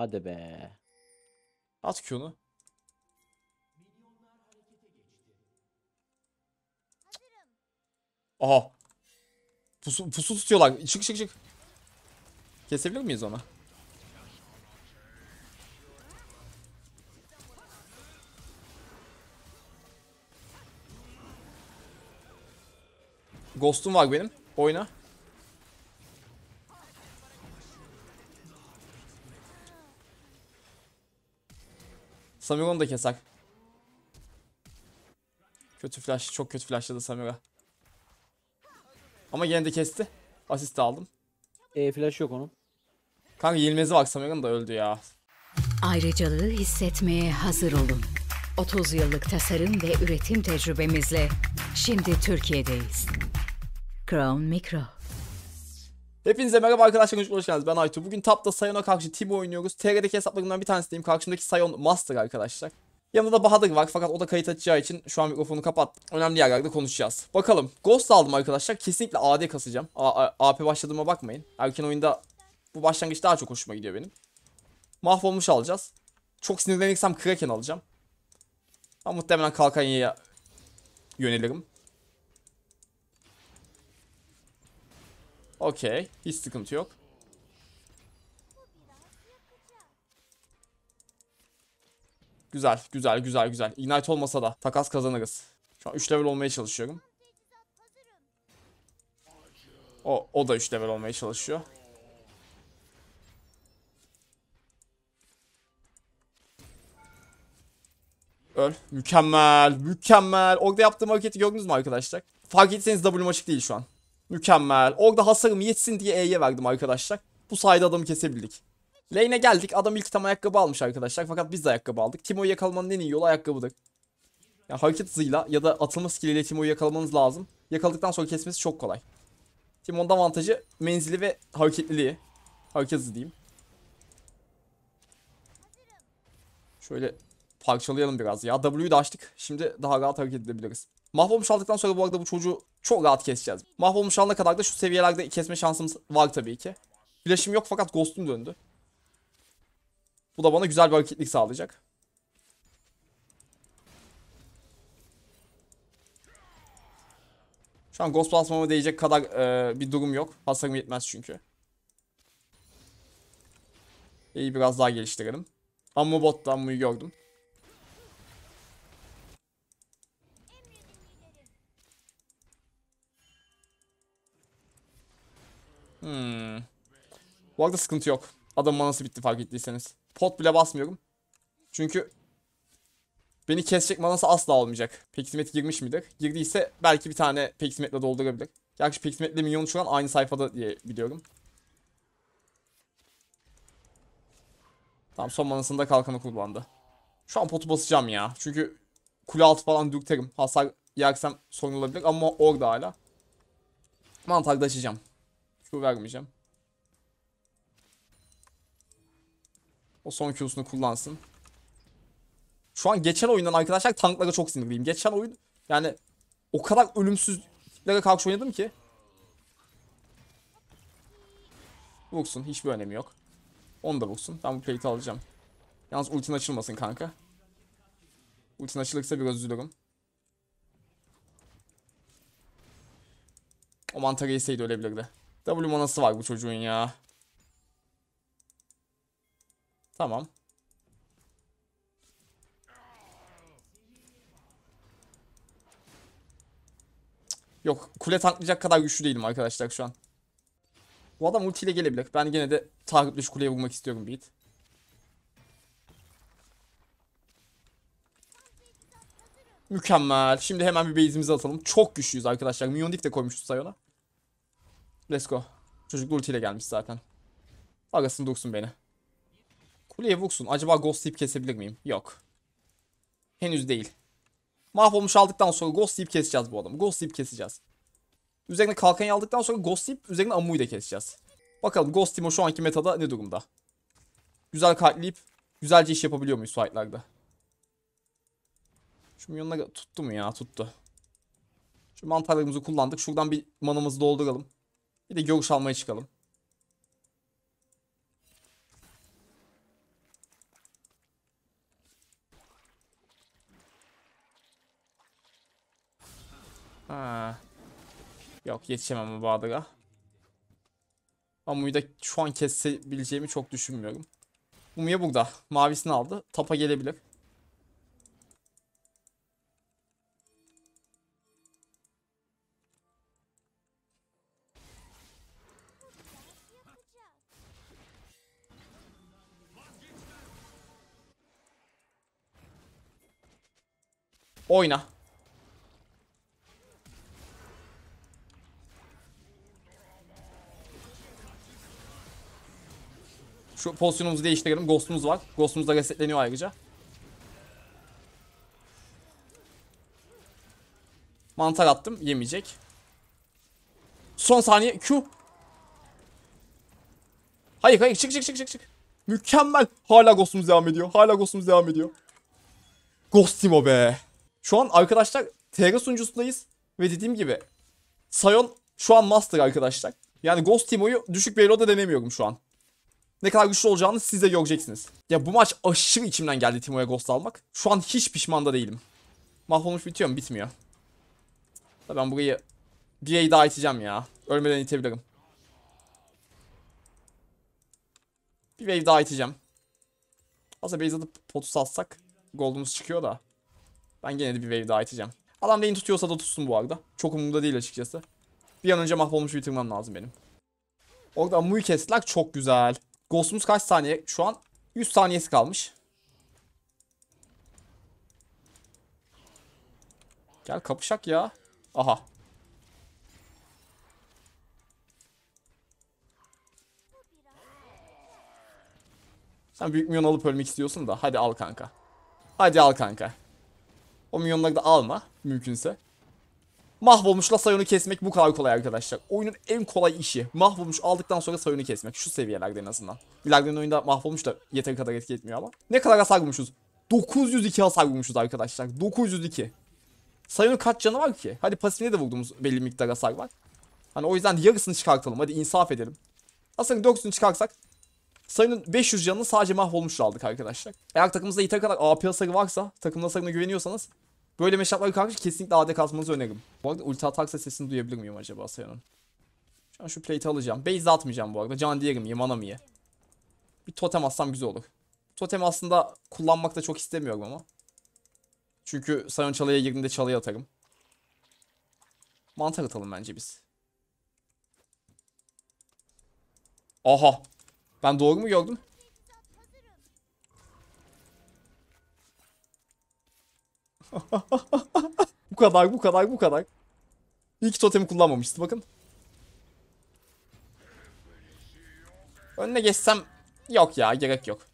Hadi be. At Q'nu. Aha. Pusu, pusu tutuyorlar. Çık çık çık. Kesebilir miyiz onu? Ghost'um var benim. Oyna. Samira'nı da keser. Kötü flash. Çok kötü flashladı Samira. Ama yine de kesti. Asist de aldım. E flash yok onun. Kanka yenilmezi bak Samira'nın da öldü ya. Ayrıcalığı hissetmeye hazır olun. 30 yıllık tasarım ve üretim tecrübemizle şimdi Türkiye'deyiz. Crown Micro. Hepinize merhaba arkadaşlar hoş geldiniz. Ben Aytu. Bugün Tap'ta Sion'a karşı Timo oynuyoruz. TR'deki hesaplarımdan bir tanesiyim. Karşımdaki Sion Master arkadaşlar. Yanında da Bahadır var fakat o da kayıt açacağı için şu an mikrofonu kapat. Önemli yerlerde konuşacağız. Bakalım. Ghost aldım arkadaşlar. Kesinlikle AD kasacağım. A- A- AP başladığıma bakmayın. Erken oyunda bu başlangıç daha çok hoşuma gidiyor benim. Mahvolmuş alacağız. Çok sinirlenirsem Kraken alacağım. Ama muhtemelen Kalkanya'ya yönelirim. Okey. Hiç sıkıntı yok. Güzel, güzel, güzel, güzel. Ignite olmasa da takas kazanırız. Şu an 3 level olmaya çalışıyorum. O, o da 3 level olmaya çalışıyor. Öl. Mükemmel, mükemmel. Orada yaptığım hareketi gördünüz mü arkadaşlar? Fark etseniz W'm açık değil şu an. Mükemmel. Orada hasarım yetsin diye E'ye verdim arkadaşlar. Bu sayede adamı kesebildik. Lane'e geldik. Adam ilk tam ayakkabı almış arkadaşlar. Fakat biz de ayakkabı aldık. Timo'yu yakalamanın en iyi yolu ayakkabıdır. Yani hareket hızıyla ya da atılma skilliyle Timo'yu yakalamanız lazım. Yakaladıktan sonra kesmesi çok kolay. Timo'nun avantajı menzili ve hareketliliği. Hareket hızı diyeyim. Şöyle parçalayalım biraz ya. W'yu da açtık. Şimdi daha rahat hareket edebiliriz. Mahvolmuş aldıktan sonra bu arada bu çocuğu çok rahat keseceğiz. Mahvolmuş alana kadar da şu seviyelerde kesme şansımız var tabii ki. Flash'im yok fakat Ghost'um döndü. Bu da bana güzel bir hareketlik sağlayacak. Şu an Ghost basmama değecek kadar e, bir durum yok. Hasarım yetmez çünkü. İyi biraz daha geliştirelim. Ammu botta Ammu'yu gördüm. Arada sıkıntı yok. Adam manası bitti fark ettiyseniz. Pot bile basmıyorum. Çünkü beni kesecek manası asla olmayacak. Peksimet girmiş midir? Girdiyse belki bir tane Peksimet'le doldurabilir. Gerçi Peksimet'le Minyon şu an aynı sayfada diye biliyorum. Tamam son manasında kalkanı kullandı. Şu an potu basacağım ya. Çünkü kule altı falan dürterim. Hasar yersem sorun olabilir ama orada hala. Mantarda açacağım. Q vermeyeceğim. O son Q'sunu kullansın. Şu an geçen oyundan arkadaşlar tanklara çok sinirliyim. Geçen oyun yani o kadar ölümsüzlere karşı oynadım ki. Vursun. Hiçbir önemi yok. Onu da vursun. Ben bu plate'i alacağım. Yalnız ultin açılmasın kanka. Ultin açılırsa biraz üzülürüm. O mantarı yeseydi ölebilirdi. W manası var bu çocuğun ya. Tamam. Yok kule tanklayacak kadar güçlü değilim arkadaşlar şu an. Bu adam ultiyle gelebilir. Ben gene de takiple şu kuleye vurmak istiyorum bir. Mükemmel. Şimdi hemen bir base'imizi atalım. Çok güçlüyüz arkadaşlar. Miondik de koymuştu Sayon'a. Let's go. Çocuk ultiyle gelmiş zaten. Arasın dursun beni. Kuleye vursun. Acaba Ghost Tip kesebilir miyim? Yok. Henüz değil. Mahvolmuş aldıktan sonra Ghost Tip keseceğiz bu adamı. Ghost Tip keseceğiz. Üzerine kalkanı aldıktan sonra Ghost Tip üzerine Ammu'yu da keseceğiz. Bakalım Ghost Timo şu anki metada ne durumda? Güzel kalpleyip güzelce iş yapabiliyor muyuz fightlarda? Şu minyonları tuttu mu ya? Tuttu. Şu mantarlarımızı kullandık. Şuradan bir manamızı dolduralım. Bir de görüş almaya çıkalım. Ha. Yok yetişemem bu Bahadır'a. Amu'yu da şu an kesebileceğimi çok düşünmüyorum. Umuya burada. Mavisini aldı. Tapa gelebilir. Oyna. Şu pozisyonumuzu değiştirelim. Ghost'umuz var. Ghost'umuz da resetleniyor ayrıca. Mantar attım. Yemeyecek. Son saniye. Q. Hayır hayır çık çık çık çık çık. Mükemmel. Hala Ghost'umuz devam ediyor. Hala Ghost'umuz devam ediyor. Ghost Timo be. Şu an arkadaşlar TR sunucusundayız. Ve dediğim gibi Sion şu an master arkadaşlar. Yani Ghost Timo'yu düşük bir eloda denemiyorum şu an. Ne kadar güçlü olacağını siz de göreceksiniz. Ya bu maç aşırı içimden geldi Timo'ya Ghost almak. Şu an hiç pişman da değilim. Mahvolmuş bitiyor mu? Bitmiyor. Da ben burayı bir ay daha iteceğim ya. Ölmeden itebilirim. Bir wave daha iteceğim. Aslında base atıp potu satsak gold'umuz çıkıyor da. Ben gene de bir wave daha iteceğim. Adam lane tutuyorsa da tutsun bu arada. Çok umurumda değil açıkçası. Bir an önce mahvolmuş bitirmem lazım benim. Orada Amu'yu kestiler çok güzel. Ghost'umuz kaç saniye? Şu an 100 saniyesi kalmış. Gel kapışak ya. Aha. Sen büyük milyon alıp ölmek istiyorsun da hadi al kanka. Hadi al kanka. O milyonları da alma mümkünse. Mahvolmuşla sayını kesmek bu kadar kolay arkadaşlar. Oyunun en kolay işi. Mahvolmuş aldıktan sonra sayını kesmek. Şu seviyelerde en azından. İlerleyen oyunda mahvolmuş da yeteri kadar etki etmiyor ama. Ne kadar hasar vurmuşuz? 902 hasar vurmuşuz arkadaşlar. 902. Sayının kaç canı var ki? Hadi pasifine de vurduğumuz belli miktar hasar var. Hani o yüzden yarısını çıkartalım. Hadi insaf edelim. Hasarın 9'unu çıkarsak sayının 500 canını sadece mahvolmuşla aldık arkadaşlar. Eğer takımımızda yeteri kadar AP hasarı varsa, takımın hasarına güveniyorsanız Böyle meşaplara karşı kesinlikle AD kasmanızı öneririm. Bu arada ulti atarsa sesini duyabilir miyim acaba Sayon'un? Şu an şu plate'i alacağım. Base atmayacağım bu arada. Can diyelim ye, mana mı ye? Bir totem atsam güzel olur. Totem aslında kullanmak da çok istemiyorum ama. Çünkü Sayon çalıya girdiğinde çalıya atarım. Mantar atalım bence biz. Aha. Ben doğru mu gördüm? bu kadar, bu kadar, bu kadar. İlk totemi kullanmamıştı bakın. Önüne geçsem yok ya gerek yok.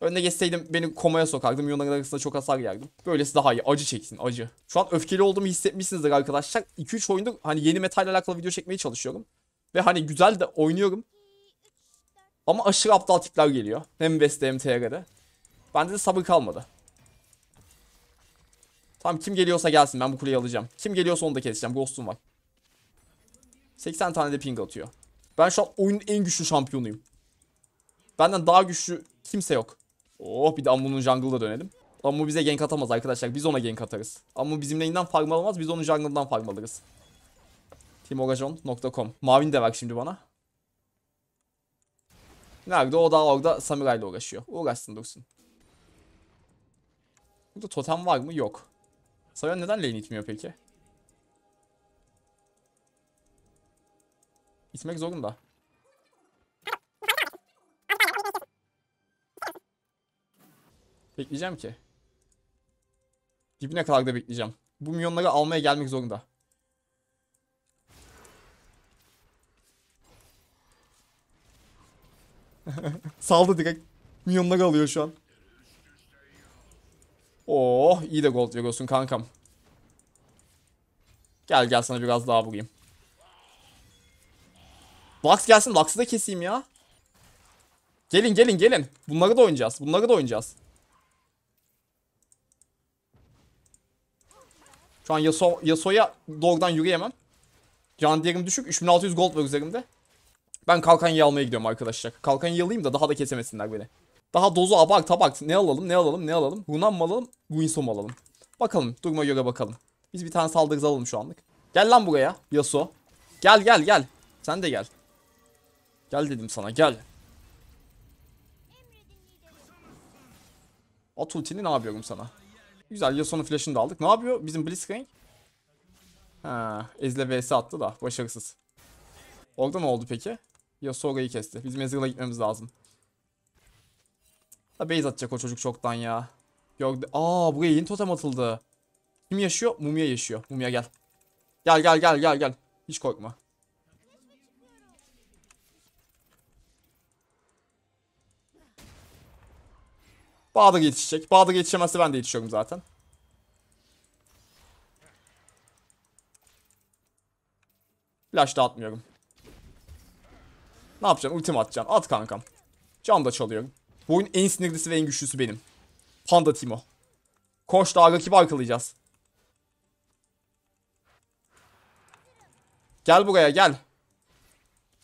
Önüne geçseydim beni komaya sokardım. Milyonların arasında çok hasar yerdim. Böylesi daha iyi. Acı çeksin acı. Şu an öfkeli olduğumu hissetmişsinizdir arkadaşlar. 2-3 oyunda hani yeni metal alakalı video çekmeye çalışıyorum. Ve hani güzel de oynuyorum. Ama aşırı aptal tipler geliyor. Hem West'te hem TR'de. Bende de sabır kalmadı. Tamam kim geliyorsa gelsin ben bu kuleyi alacağım. Kim geliyorsa onu da keseceğim. Ghost'um var. 80 tane de ping atıyor. Ben şu an oyunun en güçlü şampiyonuyum. Benden daha güçlü kimse yok. Oh bir de Ammu'nun jungle'da dönelim. Ammu bize gank atamaz arkadaşlar. Biz ona gank atarız. Ammu bizim lane'den farm alamaz. Biz onun jungle'dan farm alırız. Timogajon.com Mavin de ver şimdi bana. Nerede? O da orada Samurai ile uğraşıyor. Uğraşsın dursun. Burada totem var mı? Yok. Sayan neden lane itmiyor peki? İtmek zorunda. Bekleyeceğim ki. Dibine kadar da bekleyeceğim. Bu milyonları almaya gelmek zorunda. Saldı direkt. Milyonları alıyor şu an. Oh iyi de gold veriyorsun kankam. Gel gel sana biraz daha vurayım. Lux gelsin Lux'ı da keseyim ya. Gelin gelin gelin. Bunları da oynayacağız. Bunları da oynayacağız. Şu an Yasuo, Yasuo'ya doğrudan yürüyemem. Can değerim düşük. 3600 gold var üzerimde. Ben kalkan almaya gidiyorum arkadaşlar. Kalkan alayım da daha da kesemesinler beni. Daha dozu abart abart. Ne alalım ne alalım ne alalım. Runan mı alalım? Winston mu alalım? Bakalım duruma göre bakalım. Biz bir tane saldırız alalım şu anlık. Gel lan buraya Yasuo. Gel gel gel. Sen de gel. Gel dedim sana gel. At ultini ne yapıyorum sana? Güzel Yasuo'nun flash'ını da aldık. Ne yapıyor bizim Blitzcrank? Ha, Ezle vs attı da başarısız. Orada ne oldu peki? Yasuo orayı kesti. Bizim Ezreal'a gitmemiz lazım. Ha base atacak o çocuk çoktan ya. Gördü. Aa buraya yeni totem atıldı. Kim yaşıyor? Mumya yaşıyor. Mumya gel. Gel gel gel gel gel. Hiç korkma. Bahadır yetişecek. Bahadır yetişemezse ben de yetişiyorum zaten. Flash da atmıyorum. Ne yapacaksın? Ultim atacaksın. At kankam. Can da çalıyorum. Bu oyun en sinirlisi ve en güçlüsü benim. Panda Timo. Koş daha rakibi arkalayacağız. Gel buraya gel.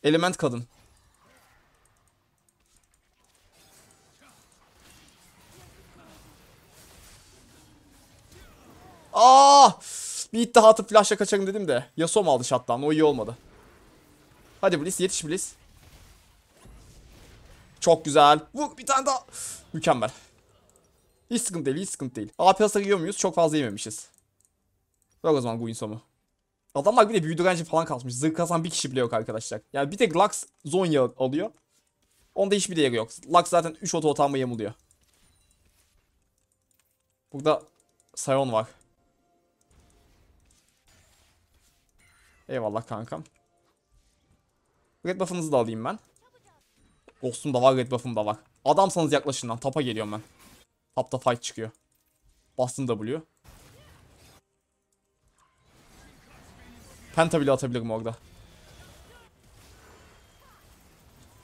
Element kadın. Aa! Bir daha atıp flashla kaçarım dedim de. Yasuo mu aldı shotdown? O iyi olmadı. Hadi Bliss yetiş Bliss. Çok güzel. Vur bir tane daha. Mükemmel. Hiç sıkıntı değil, hiç sıkıntı değil. AP hasarı yiyor muyuz? Çok fazla yememişiz. Ver o zaman Guinsom'u. Adamlar bir de büyü direnci falan kasmış. Zırh kasan bir kişi bile yok arkadaşlar. Yani bir tek Lux Zonya alıyor. Onda hiçbir değeri yok. Lux zaten 3 oto otanma yamuluyor. Burada Sion var. Eyvallah kankam. Red buff'ınızı da alayım ben. Ghost'um da var, red buff'um da var. Adamsanız yaklaşın lan. Tapa geliyorum ben. Tapta fight çıkıyor. Bastım W. Penta bile atabilirim orada.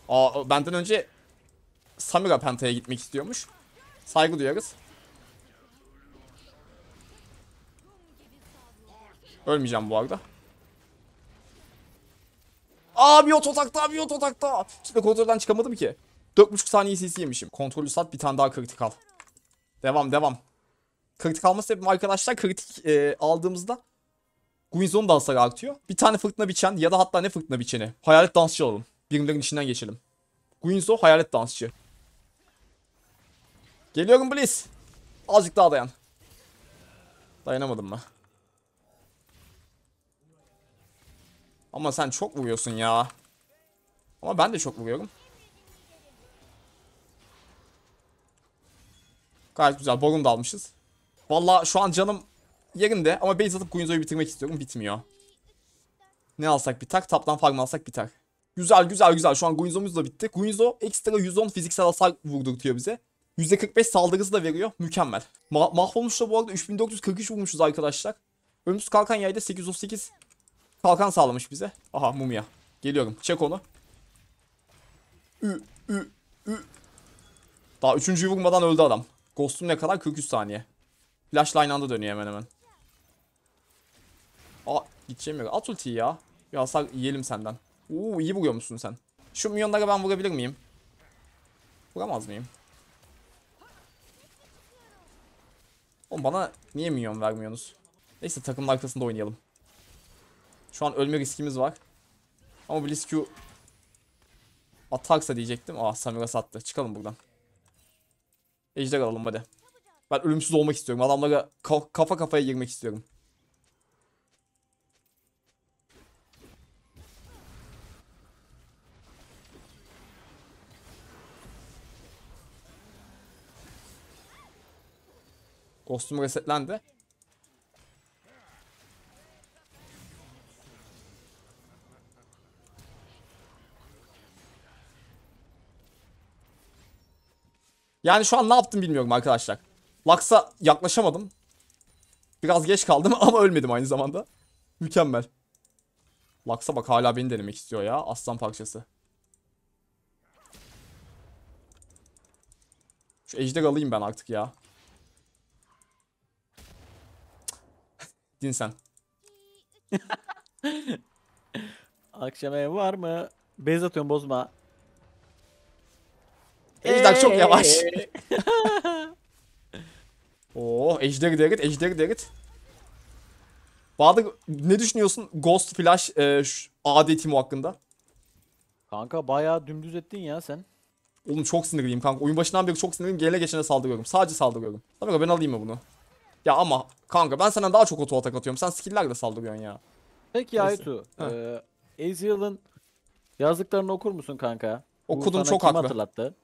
Aa, benden önce Samira Penta'ya gitmek istiyormuş. Saygı duyarız. Ölmeyeceğim bu arada. Aa bir ototakta bir ototakta. İşte kontrolden çıkamadım ki. 4.5 saniye CC yemişim. Kontrolü sat bir tane daha kritik al. Devam devam. Kritik alma sebebim arkadaşlar kritik e, aldığımızda Guinzon da hasarı artıyor. Bir tane fırtına biçen ya da hatta ne fırtına biçeni. Hayalet dansçı alalım. Birimlerin içinden geçelim. Guinzo hayalet dansçı. Geliyorum Bliss. Azıcık daha dayan. Dayanamadım mı? Ama sen çok vuruyorsun ya. Ama ben de çok vuruyorum. Gayet güzel. Borun da almışız. Valla şu an canım yerinde ama base atıp Guinzo'yu bitirmek istiyorum. Bitmiyor. Ne alsak biter. Taptan farm alsak biter. Güzel güzel güzel. Şu an Guinzo'muz da bitti. Guinzo ekstra 110 fiziksel hasar vurdurtuyor bize. %45 saldırısı da veriyor. Mükemmel. Ma mahvolmuş da bu arada 3443 vurmuşuz arkadaşlar. Ölümsüz kalkan yayda 838 kalkan sağlamış bize. Aha mumya. Geliyorum. Çek onu. Ü ü ü. Daha üçüncüyü vurmadan öldü adam. Ghost'um ne kadar? 43 saniye. Flash'la aynı anda dönüyor hemen hemen. Aa gideceğim yok. At ultiyi ya. Bir hasar yiyelim senden. Oo iyi vuruyor musun sen? Şu milyonlara ben vurabilir miyim? Vuramaz mıyım? Oğlum bana niye milyon vermiyorsunuz? Neyse takımın arkasında oynayalım. Şu an ölme riskimiz var. Ama Blitzkrieg atarsa diyecektim. Aa Samira sattı. Çıkalım buradan. Ejder alalım hadi. Ben ölümsüz olmak istiyorum. Adamlara ka- kafa kafaya girmek istiyorum. Kostüm resetlendi. Yani şu an ne yaptım bilmiyorum arkadaşlar. Lux'a yaklaşamadım. Biraz geç kaldım ama ölmedim aynı zamanda. Mükemmel. Lux'a bak hala beni denemek istiyor ya. Aslan parçası. Şu ejder alayım ben artık ya. Din sen. Akşam ev var mı? Bez atıyorum bozma. Ejder çok yavaş. Oo, ejderi derit, ejderi derit. Bahadır ne düşünüyorsun Ghost Flash e, AD Timo hakkında? Kanka bayağı dümdüz ettin ya sen. Oğlum çok sinirliyim kanka. Oyun başından beri çok sinirliyim. Gelene geçene saldırıyorum. Sadece saldırıyorum. Tabii ben alayım mı bunu? Ya ama kanka ben senden daha çok auto atak atıyorum. Sen skill'lerle saldırıyorsun ya. Peki. Aytu. Eee Ezreal'ın yazdıklarını okur musun kanka? Okudum, çok haklı. hatırlattı?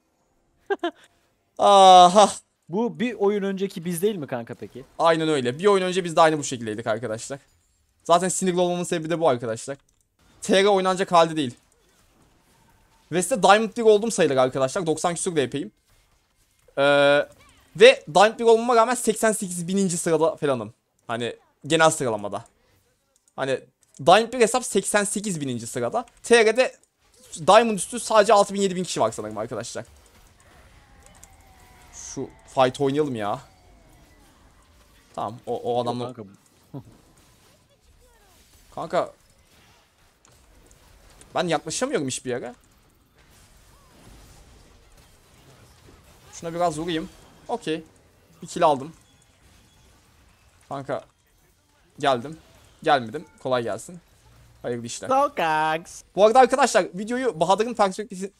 Aha. Bu bir oyun önceki biz değil mi kanka peki? Aynen öyle. Bir oyun önce biz de aynı bu şekildeydik arkadaşlar. Zaten sinirli olmamın sebebi de bu arkadaşlar. TR oynanacak halde değil. Ve size Diamond 1 oldum sayılır arkadaşlar. 90 küsur DP'yim. Ee, ve Diamond 1 olmama rağmen 88 bininci sırada falanım. Hani genel sıralamada. Hani Diamond 1 hesap 88 bininci sırada. TR'de Diamond üstü sadece 6000 7000 kişi var sanırım arkadaşlar. Fight oynayalım ya. Tamam o, o adamla Kanka, Kanka. Ben yaklaşamıyorum hiçbir yere. Şuna biraz vurayım. Okey. Bir kill aldım. Kanka. Geldim. Gelmedim. Kolay gelsin. Hayırlı işler. Sokax. Bu arada arkadaşlar videoyu Bahadır'ın perspektifi...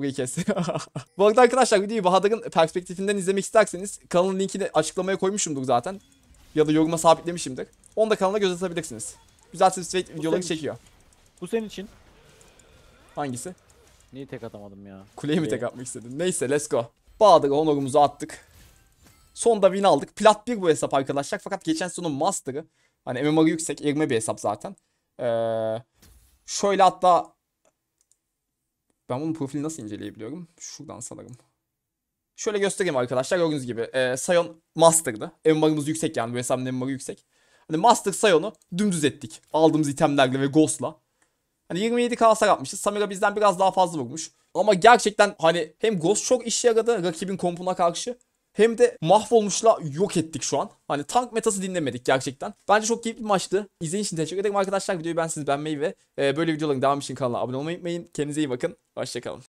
Burayı kes. Bu arada arkadaşlar videoyu Bahadır'ın perspektifinden izlemek isterseniz kanalın linkini açıklamaya koymuşumdur zaten. Ya da yoruma sabitlemişimdir. Onu da kanala göz atabilirsiniz. Güzel Straight videoları çekiyor. Bu senin için. Hangisi? Niye tek atamadım ya? Kuleye mi tek atmak istedin? Neyse let's go. Bahadır'a honorumuzu attık. Sonda win aldık. Plat 1 bu hesap arkadaşlar. Fakat geçen sezonun Master'ı. Hani MMR'ı yüksek. Erime bir hesap zaten. Ee, şöyle hatta ben bunun profilini nasıl inceleyebiliyorum? Şuradan sanırım. Şöyle göstereyim arkadaşlar. Gördüğünüz gibi e, Sion Master'dı. MMR'ımız yüksek yani bu hesabın MMR'ı yüksek. Hani Master Sion'u dümdüz ettik. Aldığımız itemlerle ve Ghost'la. Hani 27k hasar atmışız. Samira bizden biraz daha fazla vurmuş. Ama gerçekten hani hem Ghost çok işe yaradı rakibin kompuna karşı. Hem de mahvolmuşla yok ettik şu an. Hani tank metası dinlemedik gerçekten. Bence çok keyifli bir maçtı. İzlediğiniz için teşekkür ederim arkadaşlar. Videoyu ben siz beğenmeyi ve e, böyle videoların devamı için kanala abone olmayı unutmayın. Kendinize iyi bakın. Hoşçakalın.